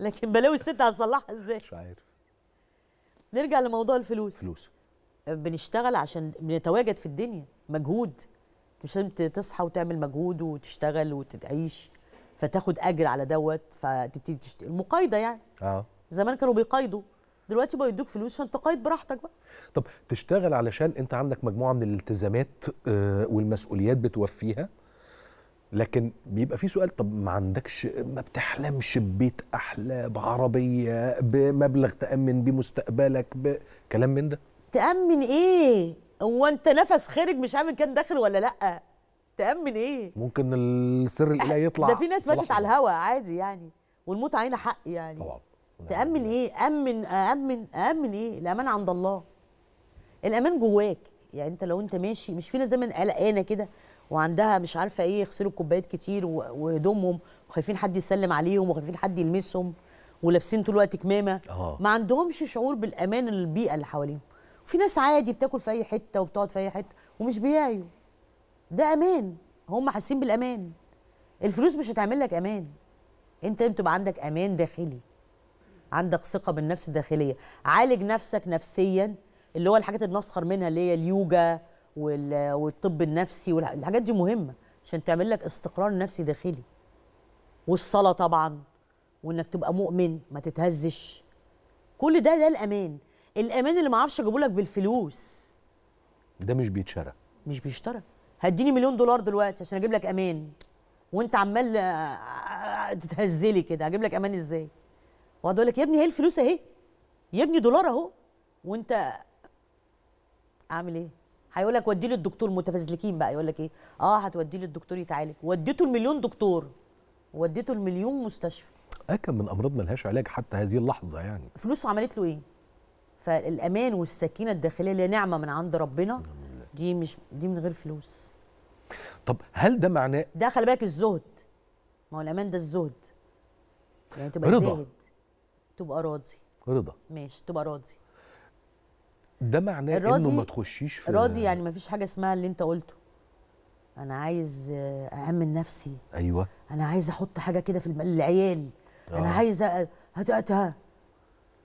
لكن بلاوي الست هنصلحها إزاي؟ مش عارف. نرجع لموضوع الفلوس. فلوس. بنشتغل عشان بنتواجد في الدنيا. مجهود. مش لازم تصحى وتعمل مجهود وتشتغل وتعيش. فتاخد أجر على دوت فتبتدي تشتغل المقايضة يعني. آه. زمان كانوا بيقايضوا. دلوقتي بقى يدوك فلوس عشان تقايض براحتك بقى. طب تشتغل علشان أنت عندك مجموعة من الالتزامات آه، والمسؤوليات بتوفيها. لكن بيبقى في سؤال طب ما عندكش ما بتحلمش ببيت أحلى بعربية بمبلغ تأمن بيه مستقبلك بكلام من ده؟ تأمن إيه؟ هو أنت نفس خارج مش عامل كان داخل ولا لأ؟ تأمن إيه ممكن السر الالهي يطلع ده في ناس ماتت. على الهوا عادي يعني والموت علينا حق يعني طبعا تأمن إيه؟ أمن أأمن أأمن إيه؟ الأمان عند الله. الأمان جواك، يعني أنت لو أنت ماشي مش في ناس دايما قلقانة كده وعندها مش عارفة إيه يغسلوا كوبايات كتير وهدومهم وخايفين حد يسلم عليهم وخايفين حد يلمسهم ولابسين طول الوقت كمامة آه ما عندهمش شعور بالأمان البيئة اللي حواليهم. في ناس عادي بتاكل في أي حتة وبتقعد في أي حتة ومش بيعيوا. ده أمان، هم حاسين بالأمان. الفلوس مش هتعمل لك أمان. أنت لازم تبقى عندك أمان داخلي. عندك ثقة بالنفس الداخلية. عالج نفسك نفسيا اللي هو الحاجات اللي بنسخر منها اللي هي اليوجا وال- والطب النفسي والحاجات دي مهمة عشان تعمل لك استقرار نفسي داخلي. والصلاة طبعا وإنك تبقى مؤمن ما تتهزش. كل ده ده الأمان. الأمان اللي ما أعرفش أجيبه لك بالفلوس. ده مش بيتشرى. مش بيشترى. هديني مليون دولار دلوقتي عشان أجيب لك أمان. وانت عمال آه، تتهزلي كده هجيب لك أمان إزاي؟ واقعد أقول لك يا ابني هي الفلوس اهي. يا ابني دولار اهو. وانت اعمل إيه؟ هيقول لك وديه للدكتور متفزلكين بقى يقول لك إيه؟ آه هتوديه للدكتور يتعالج. وديته المليون دكتور. وديته المليون مستشفى. اكم من امراض ملهاش علاج حتى هذه اللحظة يعني. فلوسه عملت له إيه؟ فالامان والسكينة الداخلية اللي نعمة من عند ربنا دي مش دي من غير فلوس. طب هل ده معناه ده خلي بالك الزهد. ما هو الأمان ده الزهد. يعني تبقى رضا. زاهد. تبقى راضي. رضا. ماشي تبقى راضي. ده معناه إنه ما تخشيش في راضي يعني ما فيش حاجة اسمها اللي أنت قلته. أنا عايز أأمن نفسي. أيوه. أنا عايز أحط حاجة كده في العيال. أنا آه. عايز أ- هت- هت- ها.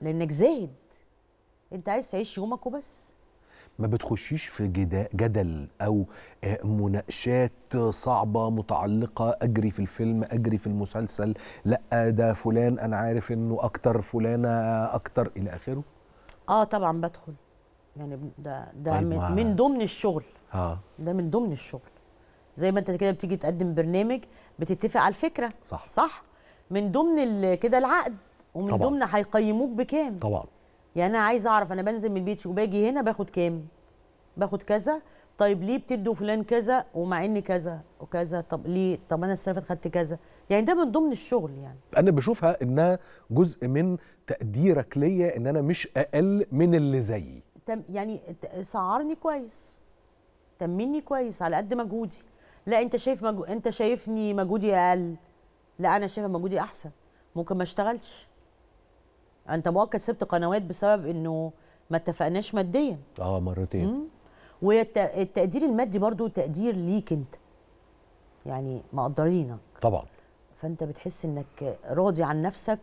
لأنك زاهد. أنت عايز تعيش يومك وبس. ما بتخشيش في جدل أو آه، مناقشات صعبة متعلقة أجري في الفيلم أجري في المسلسل لأ ده فلان أنا عارف إنه أكتر فلانة أكتر إلى آخره؟ آه طبعا بدخل. يعني ده ده طيب من, ما- من ضمن الشغل. آه. ده من ضمن الشغل. زي ما أنت كده بتيجي تقدم برنامج بتتفق على الفكرة. صح. صح؟ من ضمن كده العقد. ومن. ضمن هيقيموك بكام؟ طبعا. يعني أنا عايزة أعرف أنا بنزل من البيت وباجي هنا باخد كام؟ باخد كذا. طيب ليه بتدوا فلان كذا ومع ان كذا وكذا؟ طب ليه؟ طب أنا السنة خدت كذا؟ يعني ده من ضمن الشغل يعني. أنا بشوفها إنها جزء من تقديرك ليا إن أنا مش أقل من اللي زيي. تم يعني سعرني كويس. تمني كويس على قد مجهودي. لا أنت شايف مجهو... أنت شايفني مجهودي أقل؟ لا أنا شايفة مجهودي أحسن. ممكن ما أشتغلش. انت مؤكد سبت قنوات بسبب انه ما اتفقناش ماديا. آه مرتين. والتقدير المادي برضو تقدير ليك انت. يعني مقدرينك. طبعا. فانت بتحس انك راضي عن نفسك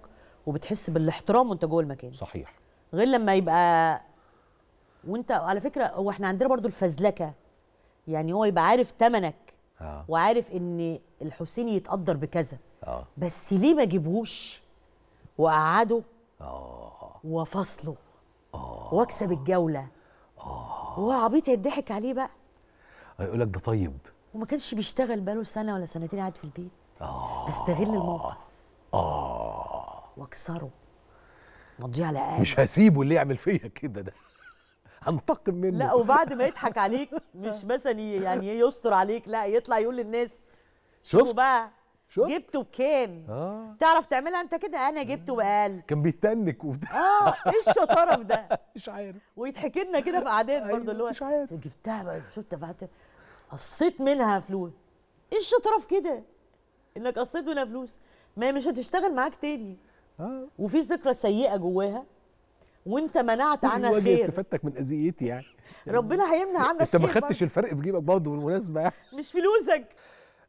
وبتحس بالاحترام وانت جوه المكان. صحيح. غير لما يبقى وانت على فكرة هو إحنا عندنا برضو الفزلكة. يعني هو يبقى عارف تمنك آه. وعارف ان الحسين يتقدر بكذا. آه. بس ليه ما جيبهوش واقعده آه. وفصله. واكسب الجولة. وهو عبيط يضحك عليه بقى. يقول لك ده طيب. وما كانش بيشتغل بقاله سنة ولا سنتين قاعد في البيت. أستغل الموقف. آه. وأكسره. مضيه على أقل مش هسيبه اللي يعمل فيا كده ده. هنتقم منه. لا وبعد ما يضحك عليك مش مثلا يعني يستر عليك لا يطلع يقول للناس شوفوا؟ بقى. شفت؟ جبته بكام؟ آه. تعرف تعملها انت كده؟ أنا جبته بأقل كان بيتنك وبتاع. آه إيه الشطاره في ده؟ مش عارف. ويتحكي لنا كده في قعدات أيوة، برضه اللي هو مش عارف. جبتها بقى شفت دفعت قصيت منها فلوس. إيه الشطاره في كده؟ إنك قصيت منها فلوس. ما هي مش هتشتغل معاك تاني. آه. وفي ذكرى سيئة جواها وانت منعت عنها خير. استفادتك من أذيتي يعني. ربنا هيمنع عنك أنت ما خدتش الفرق في جيبك برضه بالمناسبة يعني. مش فلوسك.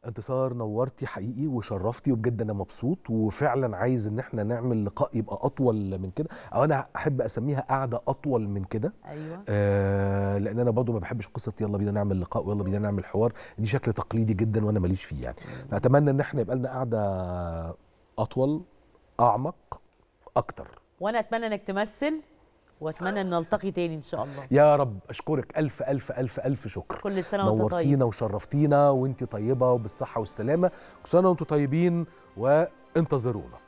انتصار نورتي حقيقي وشرفتي وبجد أنا مبسوط وفعلا عايز إن إحنا نعمل لقاء يبقى أطول من كده. أو أنا أحب أسميها قعده أطول من كده. أيوه. آه لأن أنا برضو ما بحبش قصة يلا بينا نعمل لقاء ويلا بينا نعمل حوار. دي شكل تقليدي جدا وأنا ماليش فيه يعني. فأتمنى إن إحنا يبقى لنا قعده أطول أعمق أكتر. وأنا أتمنى إنك تمثل وأتمنى أن نلتقي تاني إن شاء الله. يا رب أشكرك ألف ألف ألف ألف شكر. كل سنه وأنت طيب. نورتينا وشرفتينا وأنت طيبة وبالصحة والسلامة. كل سنة وأنتم طيبين وانتظرونا.